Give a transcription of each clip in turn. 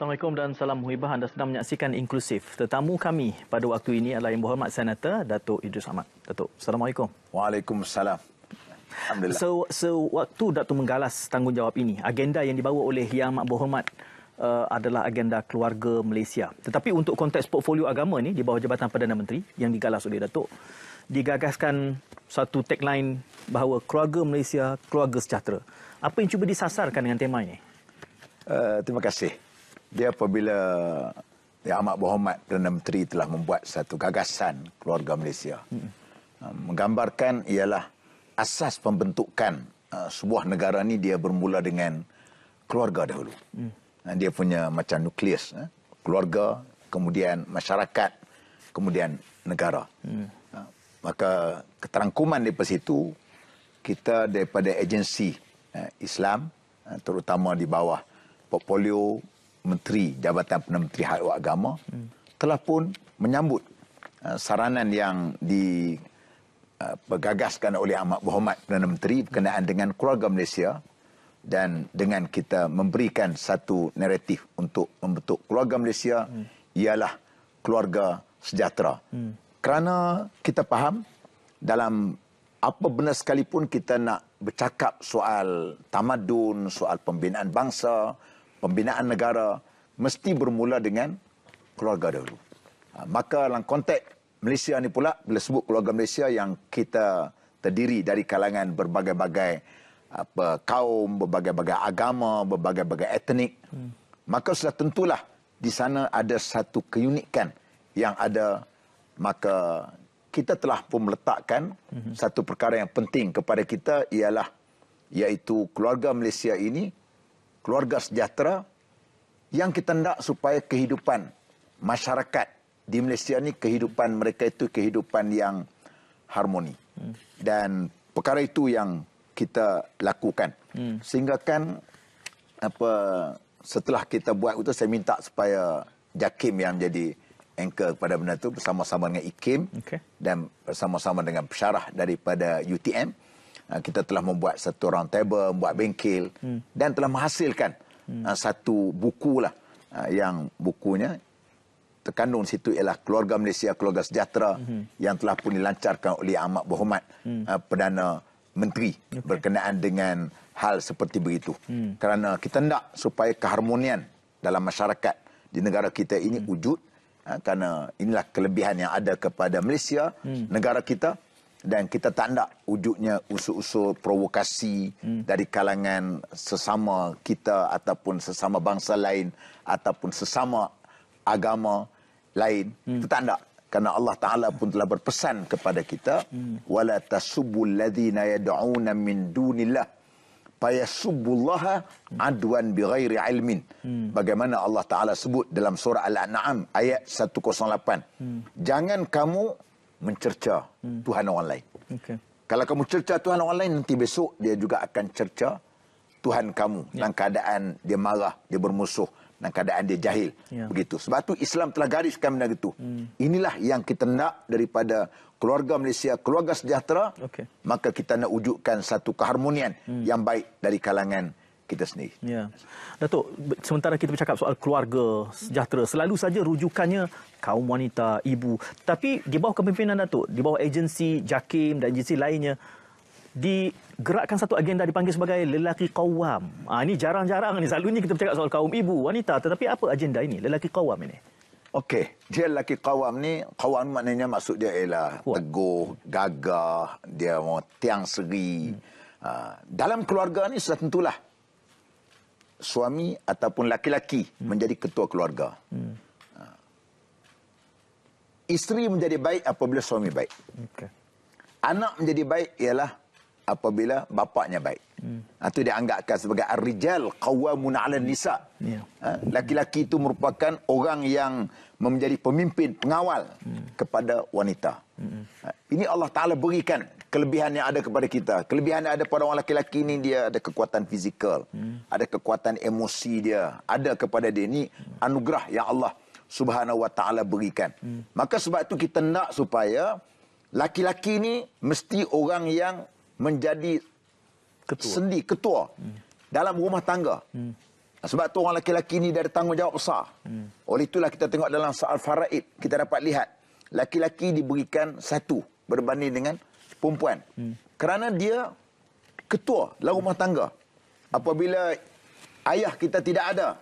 Assalamualaikum dan salam muhibah. Anda sedang menyaksikan Inklusif. Tetamu kami pada waktu ini adalah Yang Berhormat Senator Datuk Idris Ahmad. Datuk, Assalamualaikum. Waalaikumsalam. Alhamdulillah. So, sewaktu Datuk menggalas tanggungjawab ini, agenda yang dibawa oleh Yang Amat Berhormat uh, adalah agenda keluarga Malaysia. Tetapi untuk konteks portfolio agama ini di bawah Jabatan Perdana Menteri yang digalas oleh Datuk, digagaskan satu tagline bahawa keluarga Malaysia, keluarga sejahtera. Apa yang cuba disasarkan dengan tema ini? Uh, terima kasih dia apabila Yang Amat Berhormat Perdana Menteri telah membuat satu gagasan keluarga Malaysia. Hmm. Uh, menggambarkan ialah asas pembentukan uh, sebuah negara ni dia bermula dengan keluarga dahulu. Hmm. Dia punya macam nukleus. Uh, keluarga, kemudian masyarakat, kemudian negara. Hmm. Uh, maka keterangkuman di situ, kita daripada agensi uh, Islam, uh, terutama di bawah portfolio Menteri Jabatan Perdana Menteri Hak Agama hmm. telah pun menyambut uh, saranan yang dipergagaskan uh, oleh Amat Berhormat Perdana Menteri berkenaan dengan keluarga Malaysia dan dengan kita memberikan satu naratif untuk membentuk keluarga Malaysia hmm. ialah keluarga sejahtera. Hmm. Kerana kita faham dalam apa benar sekalipun kita nak bercakap soal tamadun, soal pembinaan bangsa, pembinaan negara mesti bermula dengan keluarga dahulu. Ha, maka dalam konteks Malaysia ni pula, bila sebut keluarga Malaysia yang kita terdiri dari kalangan berbagai-bagai apa kaum, berbagai-bagai agama, berbagai-bagai etnik, hmm. maka sudah tentulah di sana ada satu keunikan yang ada maka kita telah pun meletakkan hmm. satu perkara yang penting kepada kita ialah iaitu keluarga Malaysia ini keluarga sejahtera yang kita hendak supaya kehidupan masyarakat di Malaysia ni kehidupan mereka itu kehidupan yang harmoni. Hmm. Dan perkara itu yang kita lakukan. Hmm. Sehingga kan apa setelah kita buat itu saya minta supaya Jakim yang jadi anchor kepada benda itu bersama-sama dengan IKIM okay. dan bersama-sama dengan pesyarah daripada UTM kita telah membuat satu round table, membuat bengkel hmm. dan telah menghasilkan hmm. Ah, satu buku lah ah, yang bukunya terkandung situ ialah keluarga Malaysia keluarga sejahtera hmm. yang telah pun dilancarkan oleh amat berhormat hmm. perdana menteri okay. berkenaan dengan hal seperti begitu hmm. kerana kita hendak supaya keharmonian dalam masyarakat di negara kita ini hmm. wujud kerana inilah kelebihan yang ada kepada Malaysia hmm. negara kita dan kita tak nak wujudnya usul-usul provokasi hmm. dari kalangan sesama kita ataupun sesama bangsa lain ataupun sesama agama lain hmm. kita tak nak kerana Allah Taala pun telah berpesan kepada kita hmm. wala tasubbul ladzina yad'una min dunillah fayasubbullaha adwan bighairi ilmin hmm. bagaimana Allah Taala sebut dalam surah al-an'am ayat 108 hmm. jangan kamu mencerca hmm. Tuhan orang lain. Okay. Kalau kamu cerca Tuhan orang lain, nanti besok dia juga akan cerca Tuhan kamu. Ya. Dalam keadaan dia marah, dia bermusuh. Dalam keadaan dia jahil. Ya. Begitu. Sebab tu Islam telah gariskan benda itu. Hmm. Inilah yang kita nak daripada keluarga Malaysia, keluarga sejahtera. Okay. Maka kita nak wujudkan satu keharmonian hmm. yang baik dari kalangan kita sendiri. Ya. Datuk, sementara kita bercakap soal keluarga sejahtera, selalu saja rujukannya kaum wanita, ibu. Tapi di bawah kepimpinan Datuk, di bawah agensi JAKIM dan agensi lainnya, digerakkan satu agenda dipanggil sebagai lelaki kawam. Ha, ini jarang-jarang ni. Selalunya kita bercakap soal kaum ibu, wanita. Tetapi apa agenda ini, lelaki kawam ini? Okey, dia lelaki kawam ni, kawam maknanya maksud dia ialah Kuat. teguh, gagah, dia mau tiang seri. Hmm. Uh, dalam keluarga ni sudah tentulah suami ataupun laki-laki hmm. menjadi ketua keluarga. Hmm. Ha. Isteri menjadi baik apabila suami baik. Okay. Anak menjadi baik ialah apabila bapaknya baik. Hmm. Itu dianggapkan sebagai ar-rijal qawwamuna 'ala nisa. Yeah. Ha? Laki-laki itu merupakan orang yang menjadi pemimpin pengawal hmm. kepada wanita. Hmm. Ha? Ini Allah Taala berikan kelebihan yang ada kepada kita. Kelebihan yang ada pada orang lelaki ini dia ada kekuatan fizikal, hmm. ada kekuatan emosi dia, ada kepada dia ini anugerah yang Allah Subhanahu Wa Taala berikan. Hmm. Maka sebab itu kita nak supaya laki-laki ini mesti orang yang menjadi ketua. sendi ketua hmm. dalam rumah tangga. Hmm. Sebab tu orang lelaki-lelaki ni dia ada tanggungjawab besar. Hmm. Oleh itulah kita tengok dalam soal faraid, kita dapat lihat lelaki-lelaki diberikan satu berbanding dengan perempuan. Hmm. Kerana dia ketua dalam rumah tangga. Apabila ayah kita tidak ada,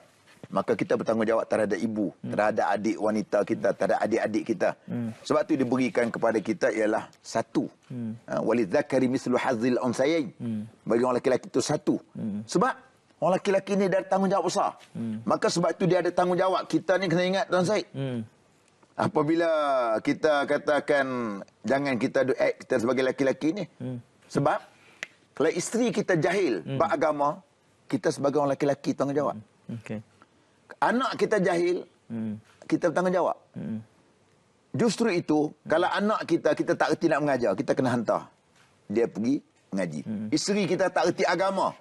maka kita bertanggungjawab terhadap ibu, hmm. terhadap adik wanita kita, terhadap adik-adik kita. Hmm. Sebab tu diberikan kepada kita ialah satu. Hmm. Ha, Walidzakari mislu hazil unsayain. Hmm. Bagi orang lelaki itu satu. Hmm. Sebab orang lelaki ini ada tanggungjawab besar. Hmm. Maka sebab itu dia ada tanggungjawab. Kita ni kena ingat Tuan Syed. Hmm. Apabila kita katakan jangan kita do act kita sebagai lelaki-lelaki ni. Hmm. Sebab kalau isteri kita jahil hmm. beragama, kita sebagai orang lelaki-lelaki tanggungjawab. Hmm. Okay anak kita jahil, hmm. kita bertanggungjawab. Hmm. Justru itu, hmm. kalau anak kita, kita tak reti nak mengajar, kita kena hantar. Dia pergi mengaji. Hmm. Isteri kita tak reti agama,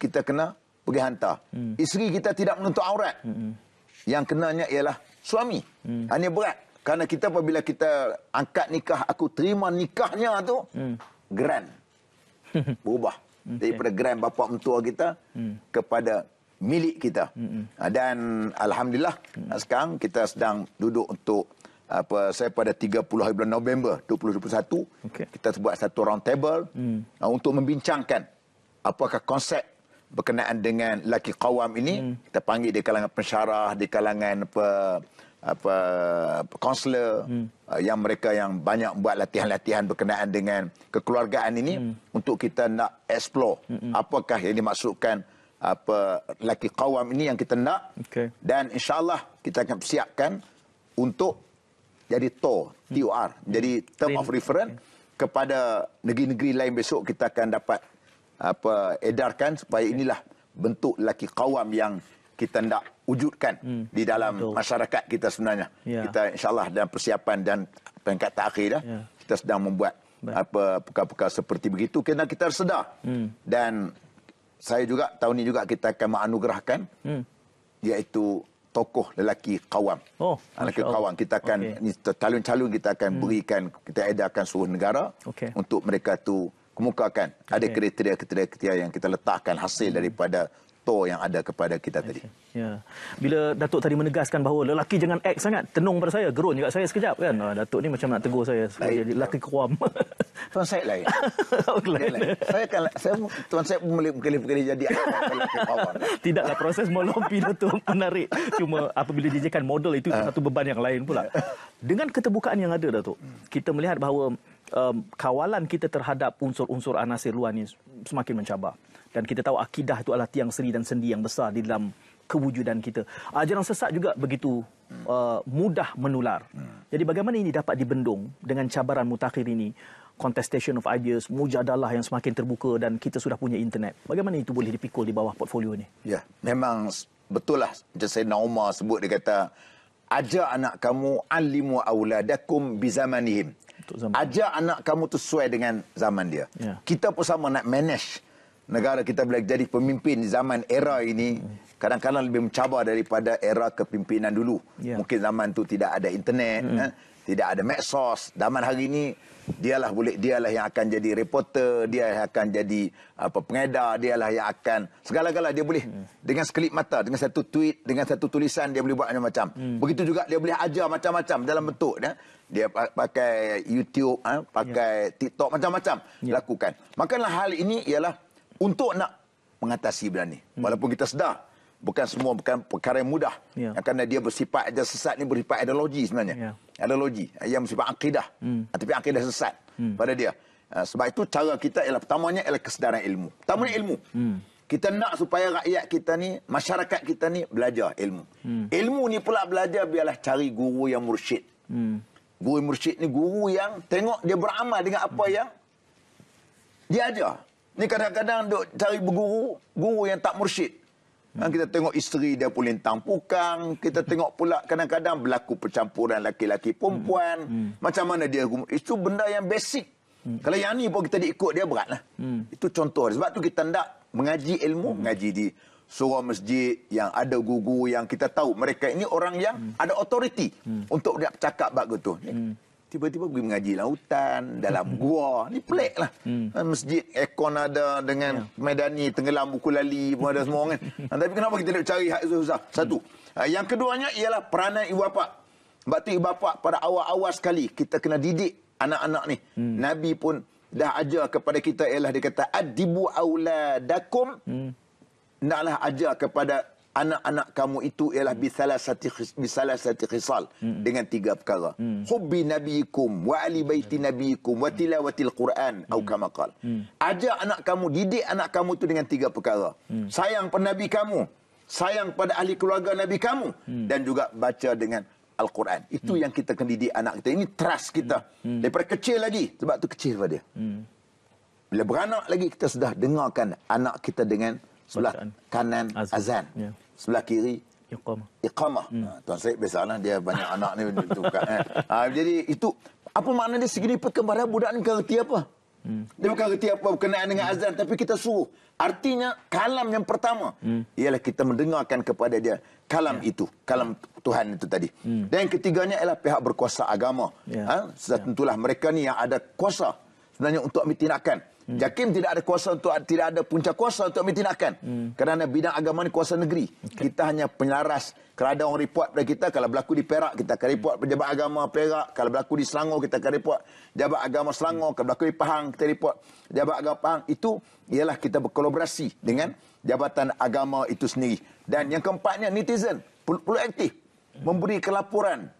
kita kena pergi hantar. Hmm. Isteri kita tidak menuntut aurat. Hmm. Yang kenanya ialah suami. Hmm. Hanya berat. Kerana kita apabila kita angkat nikah, aku terima nikahnya tu, hmm. grand. Berubah. Okay. Daripada grand bapa mentua kita hmm. kepada milik kita. Mm-hmm. Dan alhamdulillah mm-hmm. sekarang kita sedang duduk untuk apa saya pada 30 hari bulan November 2021 okay. kita buat satu round table mm. untuk membincangkan apakah konsep berkenaan dengan laki kawam ini mm. kita panggil di kalangan pensyarah di kalangan apa apa kaunselor mm. yang mereka yang banyak buat latihan-latihan berkenaan dengan kekeluargaan ini mm. untuk kita nak explore mm-hmm. apakah yang dimaksudkan apa laki kawam ini yang kita nak okay. dan insyaallah kita akan siapkan untuk jadi TOR hmm. TOR jadi term of reference okay. kepada negeri-negeri lain besok kita akan dapat apa edarkan supaya okay. inilah bentuk laki kawam yang kita nak wujudkan hmm. di dalam Betul. masyarakat kita sebenarnya yeah. kita insyaallah dalam persiapan dan peringkat terakhir dah yeah. kita sedang membuat Baik. apa perkara-perkara seperti begitu kena kita sedar hmm. dan saya juga tahun ini juga kita akan menganugerahkan hmm. iaitu tokoh lelaki kawam. Oh, lelaki kawam kita akan okay. calon-calon kita akan hmm. berikan kita edarkan seluruh negara okay. untuk mereka tu kemukakan okay. ada kriteria-kriteria yang kita letakkan hasil hmm. daripada tor yang ada kepada kita tadi. Ya. Bila Datuk tadi menegaskan bahawa lelaki jangan act sangat, tenung pada saya, gerun juga saya sekejap kan. Ah, Datuk ni macam nak tegur saya Baik. lelaki kuam. Tuan Syed lain. oh, lain. lain. Saya kan saya Tuan Syed boleh berkali-kali jadi lelaki kuam. Tidaklah proses melompi Datuk menarik. Cuma apabila dijadikan model itu uh. satu beban yang lain pula. Dengan keterbukaan yang ada Datuk, kita melihat bahawa um, kawalan kita terhadap unsur-unsur anasir luar ni semakin mencabar dan kita tahu akidah itu adalah tiang seri dan sendi yang besar di dalam kewujudan kita. Ajaran sesat juga begitu uh, mudah menular. Jadi bagaimana ini dapat dibendung dengan cabaran mutakhir ini? Contestation of ideas, mujadalah yang semakin terbuka dan kita sudah punya internet. Bagaimana itu boleh dipikul di bawah portfolio ini? Ya, memang betul lah. Macam saya Umar sebut, dia kata, ajar anak kamu alimu awladakum bizamanihim. Ajar anak kamu tu sesuai dengan zaman dia. Ya. Kita pun sama nak manage negara kita boleh jadi pemimpin zaman era ini kadang-kadang lebih mencabar daripada era kepimpinan dulu. Yeah. Mungkin zaman tu tidak ada internet, mm. eh? tidak ada medsos. Zaman hari ini dialah boleh dialah yang akan jadi reporter, dia yang akan jadi apa pengedar, dialah yang akan segala-gala dia boleh mm. dengan sekelip mata, dengan satu tweet, dengan satu tulisan dia boleh buat macam-macam. Mm. Begitu juga dia boleh ajar macam-macam dalam bentuk eh? dia pakai YouTube, eh? pakai yeah. TikTok macam-macam yeah. lakukan. Makalah hal ini ialah untuk nak mengatasi benda ni. Hmm. Walaupun kita sedar bukan semua bukan perkara yang mudah. Ya. Kerana dia bersifat aja sesat ni bersifat ideologi sebenarnya. Ya. Ideologi yang bersifat akidah. Hmm. Tapi akidah sesat hmm. pada dia. Uh, sebab itu cara kita ialah pertamanya ialah kesedaran ilmu. Pertamanya hmm. ilmu. Hmm. Kita nak supaya rakyat kita ni, masyarakat kita ni belajar ilmu. Hmm. Ilmu ni pula belajar biarlah cari guru yang mursyid. Hmm. Guru mursyid ni guru yang tengok dia beramal dengan apa hmm. yang dia ajar. Ni kadang-kadang duk cari berguru, guru yang tak mursyid. Hmm. Kita tengok isteri dia pun lintang pukang. Kita tengok pula kadang-kadang berlaku percampuran laki-laki perempuan. Hmm. Hmm. Macam mana dia Itu benda yang basic. Hmm. Kalau yang ni pun kita diikut dia beratlah. Hmm. Itu contoh. Sebab tu kita nak mengaji ilmu, hmm. mengaji di surau masjid yang ada guru yang kita tahu mereka ini orang yang hmm. ada authority hmm. untuk dia cakap bab tu. Hmm. Tiba-tiba pergi mengaji lautan dalam gua ni pelik lah hmm. masjid ekon ada dengan ya. medani tenggelam buku lali pun ada semua kan tapi kenapa kita nak cari hak susah satu yang keduanya ialah peranan ibu bapa sebab tu ibu bapa pada awal-awal sekali kita kena didik anak-anak ni hmm. nabi pun dah ajar kepada kita ialah dia kata adibu auladakum hmm. naklah ajar kepada anak-anak kamu itu ialah bisalah sati bisalah sati khisal hmm. dengan tiga perkara hmm. hubbi nabiyikum wa ali baiti nabiyikum wa tilawatil quran hmm. atau kama qal hmm. ajar anak kamu didik anak kamu itu dengan tiga perkara hmm. sayang pada nabi kamu sayang pada ahli keluarga nabi kamu hmm. dan juga baca dengan Al-Quran. Itu hmm. yang kita kena didik anak kita. Ini trust kita. Hmm. Daripada kecil lagi. Sebab tu kecil pada dia. Hmm. Bila beranak lagi, kita sudah dengarkan anak kita dengan sebelah Bacaan. kanan azan, azan. Yeah. sebelah kiri iqamah iqamah hmm. ha, tuan Syed biasalah dia banyak anak ni tukar eh. ha, jadi itu apa makna dia signifikan pada budak ni kerti apa hmm. dia bukan kerti apa berkenaan dengan hmm. azan tapi kita suruh artinya kalam yang pertama hmm. ialah kita mendengarkan kepada dia kalam yeah. itu kalam Tuhan itu tadi hmm. dan yang ketiganya ialah pihak berkuasa agama yeah. ha? Ya. tentulah yeah. mereka ni yang ada kuasa sebenarnya untuk ambil tindakan Hmm. Jakim tidak ada kuasa untuk tidak ada punca kuasa untuk tindakan. Hmm. Kerana bidang agama ni kuasa negeri. Okay. Kita hanya penyelaras. Kalau ada orang report pada kita kalau berlaku di Perak kita akan report pejabat agama Perak, kalau berlaku di Selangor kita akan report pejabat agama Selangor, kalau berlaku di Pahang kita report pejabat agama Pahang. Itu ialah kita berkolaborasi dengan jabatan agama itu sendiri. Dan yang keempatnya netizen perlu aktif memberi kelaporan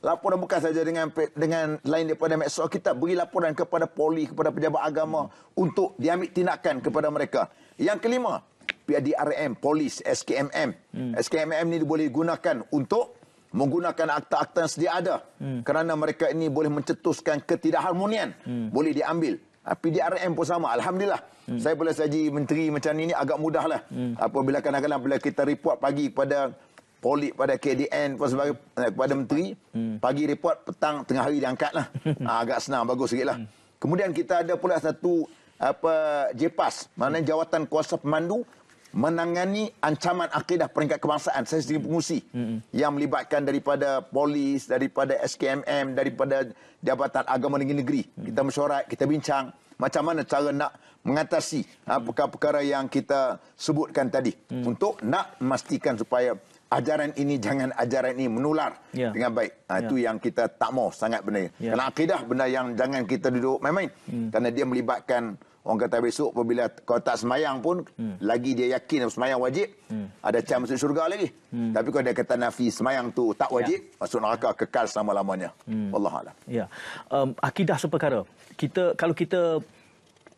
laporan bukan saja dengan dengan lain daripada medsos kita beri laporan kepada polis kepada pejabat agama hmm. untuk diambil tindakan kepada mereka yang kelima PDRM polis SKMM hmm. SKMM ni boleh digunakan untuk menggunakan akta-akta yang sedia ada hmm. kerana mereka ini boleh mencetuskan ketidakharmonian hmm. boleh diambil ah, PDRM pun sama Alhamdulillah hmm. saya boleh saji menteri macam ini agak mudah lah hmm. apabila kadang-kadang bila kita report pagi pada polik pada KDN pun sebagai eh, kepada menteri hmm. pagi report petang tengah hari diangkat lah ha, agak senang bagus sikit lah hmm. kemudian kita ada pula satu apa JPAS mana jawatan kuasa pemandu menangani ancaman akidah peringkat kebangsaan saya sendiri pengusi hmm. yang melibatkan daripada polis daripada SKMM daripada Jabatan Agama Negeri Negeri hmm. kita mesyuarat kita bincang macam mana cara nak mengatasi ha, perkara-perkara yang kita sebutkan tadi hmm. untuk nak memastikan supaya ajaran ini jangan ajaran ini menular ya. dengan baik. Ha, ya. Itu yang kita tak mau sangat benar. Ya. Kerana akidah benda yang jangan kita duduk main-main. Hmm. Kerana dia melibatkan orang kata besok apabila kau tak semayang pun hmm. lagi dia yakin semayang wajib hmm. ada cara masuk syurga lagi. Hmm. Tapi kalau dia kata nafi semayang tu tak wajib ya. masuk neraka kekal selama-lamanya. Hmm. Wallahualam. Ya. Um, akidah seperkara. Kita kalau kita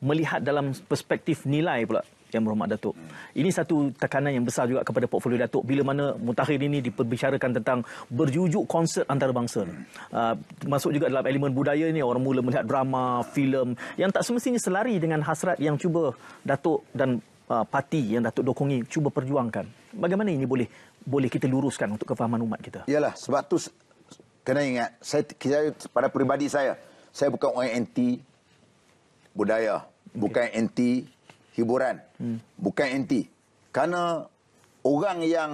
melihat dalam perspektif nilai pula yang berhormat Datuk. Ini satu tekanan yang besar juga kepada portfolio Datuk bila mana mutakhir ini diperbicarakan tentang berjujuk konsert antarabangsa. Uh, masuk juga dalam elemen budaya ini orang mula melihat drama, filem yang tak semestinya selari dengan hasrat yang cuba Datuk dan uh, parti yang Datuk dokongi cuba perjuangkan. Bagaimana ini boleh boleh kita luruskan untuk kefahaman umat kita? Yalah, sebab tu kena ingat saya, saya pada peribadi saya, saya bukan orang anti budaya, okay. bukan anti hiburan. Hmm. Bukan anti. Karena orang yang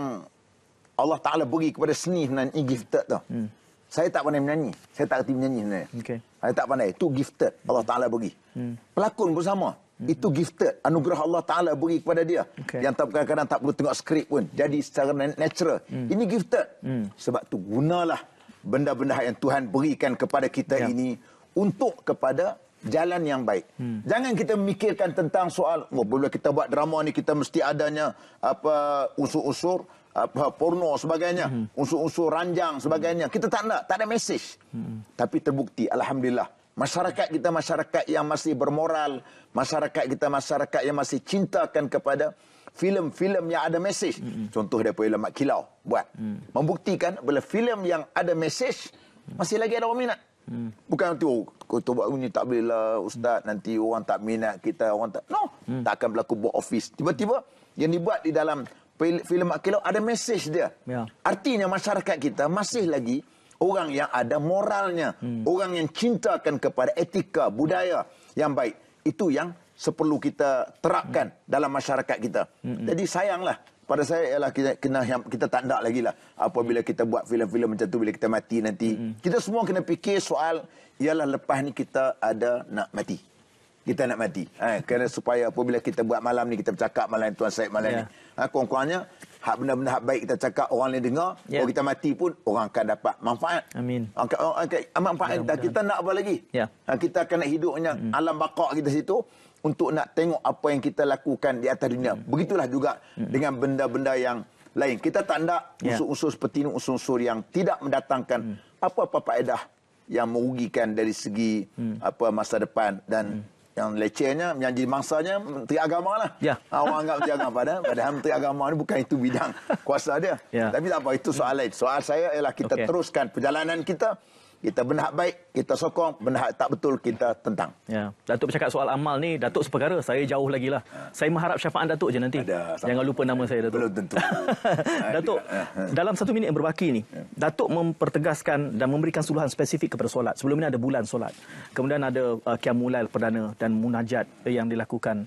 Allah Ta'ala beri kepada seni menyanyi gifted tu. Hmm. Saya tak pandai menyanyi. Saya tak kerti menyanyi sebenarnya. Okay. Saya tak pandai. Itu gifted Allah Ta'ala beri. Hmm. Pelakon pun sama. Hmm. Itu gifted. Anugerah Allah Ta'ala beri kepada dia. Okay. Yang tak kadang-kadang tak perlu tengok skrip pun. Jadi secara natural. Hmm. Ini gifted. Hmm. Sebab tu gunalah benda-benda yang Tuhan berikan kepada kita ya. ini untuk kepada jalan yang baik. Hmm. Jangan kita memikirkan tentang soal oh, bila kita buat drama ni kita mesti adanya apa unsur-unsur apa porno sebagainya, hmm. unsur-unsur ranjang sebagainya. Kita tak nak, tak ada mesej. Hmm. Tapi terbukti alhamdulillah masyarakat kita masyarakat yang masih bermoral, masyarakat kita masyarakat yang masih cintakan kepada filem-filem yang ada mesej. Hmm. Contoh daripada filem Mak Kilau buat. Hmm. Membuktikan bila filem yang ada mesej masih lagi ada orang minat. Hmm. Bukan tu kau buat ni tak boleh lah ustaz nanti orang tak minat kita orang tak no hmm. tak akan berlaku buat office tiba-tiba yang dibuat di dalam filem Akilau ada mesej dia ya. artinya masyarakat kita masih lagi orang yang ada moralnya hmm. orang yang cintakan kepada etika budaya yang baik itu yang seperlu kita terapkan hmm. dalam masyarakat kita hmm. jadi sayanglah pada saya ialah kita kena kita tak nak lagi lah apabila kita buat filem-filem macam tu bila kita mati nanti. Mm-hmm. Kita semua kena fikir soal ialah lepas ni kita ada nak mati. Kita nak mati. Ha, kerana supaya apabila kita buat malam ni kita bercakap malam Tuan Syed malam yeah. ni. Ha, kurang-kurangnya hak benda-benda hak baik kita cakap orang lain dengar, yeah. kalau kita mati pun orang akan dapat manfaat. Amin. Okay, okay, manfaat ya, kita nak apa lagi? Yeah. Ha, kita akan nak hidupnya mm-hmm. alam bakak kita situ untuk nak tengok apa yang kita lakukan di atas dunia. Hmm. Begitulah juga hmm. dengan benda-benda yang lain. Kita tak nak ya. unsur-unsur seperti ini, unsur-unsur yang tidak mendatangkan hmm. apa-apa faedah yang merugikan dari segi hmm. apa masa depan dan hmm. yang lecehnya yang jadi mangsanya menteri agama lah. Ya. Ha, orang anggap menteri agama pada padahal menteri agama ni bukan itu bidang kuasa dia. Ya. Tapi tak apa itu soal lain. Soal saya ialah kita okay. teruskan perjalanan kita kita benda baik, kita sokong. Benda tak betul, kita tentang. Ya. Datuk bercakap soal amal ni, Datuk seperkara. Saya jauh lagi lah. Ha. Saya mengharap syafaat Datuk je nanti. Ada, Jangan lupa nama saya, Datuk. Belum tentu. Datuk, ha. dalam satu minit yang berbaki ni, ya. Datuk mempertegaskan dan memberikan suluhan spesifik kepada solat. Sebelum ini ada bulan solat. Kemudian ada uh, Qiyamulail perdana dan munajat yang dilakukan.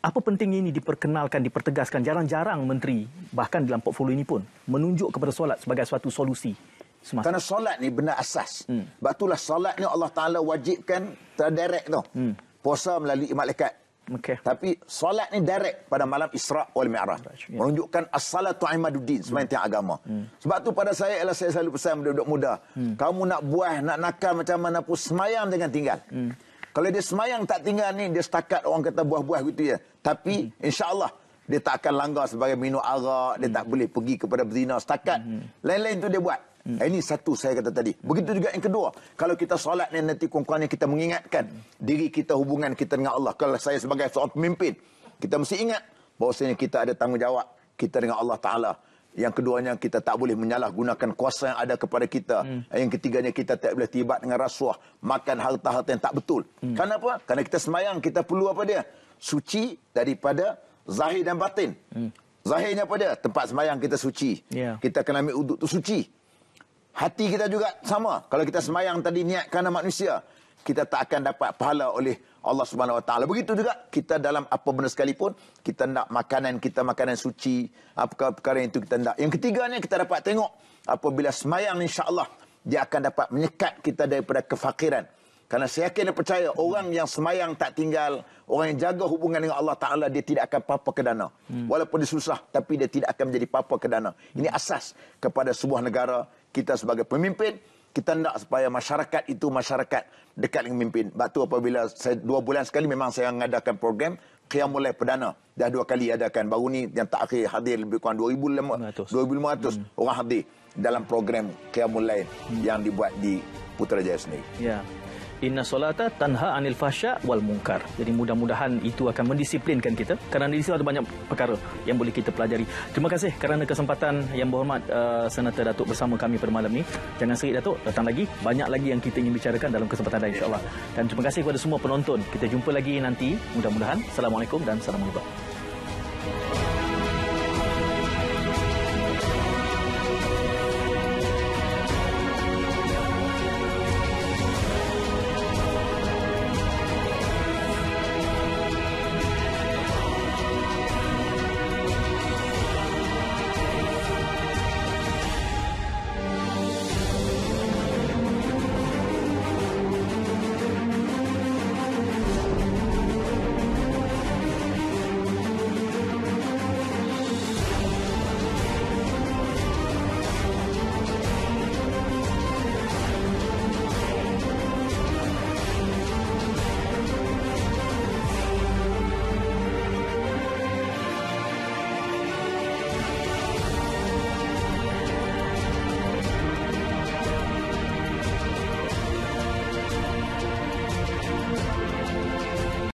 Apa pentingnya ini diperkenalkan, dipertegaskan? Jarang-jarang menteri, bahkan dalam portfolio ini pun, menunjuk kepada solat sebagai suatu solusi semasa. Kerana solat ni benda asas. Hmm. Sebab itulah solat ni Allah Ta'ala wajibkan terdirect tu. Hmm. Puasa melalui malaikat. Okay. Tapi solat ni direct pada malam Isra' wal Mi'raj. Yeah. Menunjukkan as-salatu imaduddin, sembahyang hmm. agama. Hmm. Sebab tu pada saya ialah saya selalu pesan budak-budak muda. Hmm. Kamu nak buah, nak nakal macam mana pun semayang dengan tinggal. Hmm. Kalau dia semayang tak tinggal ni, dia setakat orang kata buah-buah gitu ya. Tapi hmm. insya-Allah dia tak akan langgar sebagai minum arak, dia hmm. tak boleh pergi kepada berzina setakat. Hmm. Lain-lain tu dia buat. Hmm. Ini satu saya kata tadi. Begitu juga yang kedua. Kalau kita solat ni nanti kurang kita mengingatkan diri kita hubungan kita dengan Allah. Kalau saya sebagai seorang pemimpin, kita mesti ingat bahawasanya kita ada tanggungjawab kita dengan Allah Ta'ala. Yang keduanya kita tak boleh menyalahgunakan kuasa yang ada kepada kita. Hmm. Yang ketiganya kita tak boleh tibat dengan rasuah. Makan harta-harta yang tak betul. Hmm. Kenapa? Kerana kita semayang, kita perlu apa dia? Suci daripada zahir dan batin. Hmm. Zahirnya apa dia? Tempat semayang kita suci. Yeah. Kita kena ambil uduk tu suci. Hati kita juga sama. Kalau kita semayang tadi niat kerana manusia, kita tak akan dapat pahala oleh Allah Subhanahu Wa Taala. Begitu juga kita dalam apa benda sekalipun, kita nak makanan kita makanan suci, apa perkara itu kita nak. Yang ketiganya kita dapat tengok apabila semayang insya-Allah dia akan dapat menyekat kita daripada kefakiran. Kerana saya yakin dan percaya orang yang semayang tak tinggal, orang yang jaga hubungan dengan Allah Ta'ala, dia tidak akan apa-apa ke dana. Hmm. Walaupun dia susah, tapi dia tidak akan menjadi apa-apa ke dana. Ini asas kepada sebuah negara, kita sebagai pemimpin, kita nak supaya masyarakat itu masyarakat dekat dengan pemimpin. Sebab tu apabila saya, dua bulan sekali memang saya mengadakan program Qiyamulai Perdana. Dah dua kali adakan. Baru ni yang tak akhir hadir lebih kurang 2,500 hmm. orang hadir dalam program Qiyamulai hmm. yang dibuat di Putrajaya sendiri. Ya. Inna solata tanha anil fasya wal munkar. Jadi mudah-mudahan itu akan mendisiplinkan kita kerana di sini ada banyak perkara yang boleh kita pelajari. Terima kasih kerana kesempatan yang berhormat uh, Senator Datuk bersama kami pada malam ini. Jangan serik Datuk, datang lagi. Banyak lagi yang kita ingin bicarakan dalam kesempatan lain insya-Allah. Dan terima kasih kepada semua penonton. Kita jumpa lagi nanti mudah-mudahan. Assalamualaikum dan salam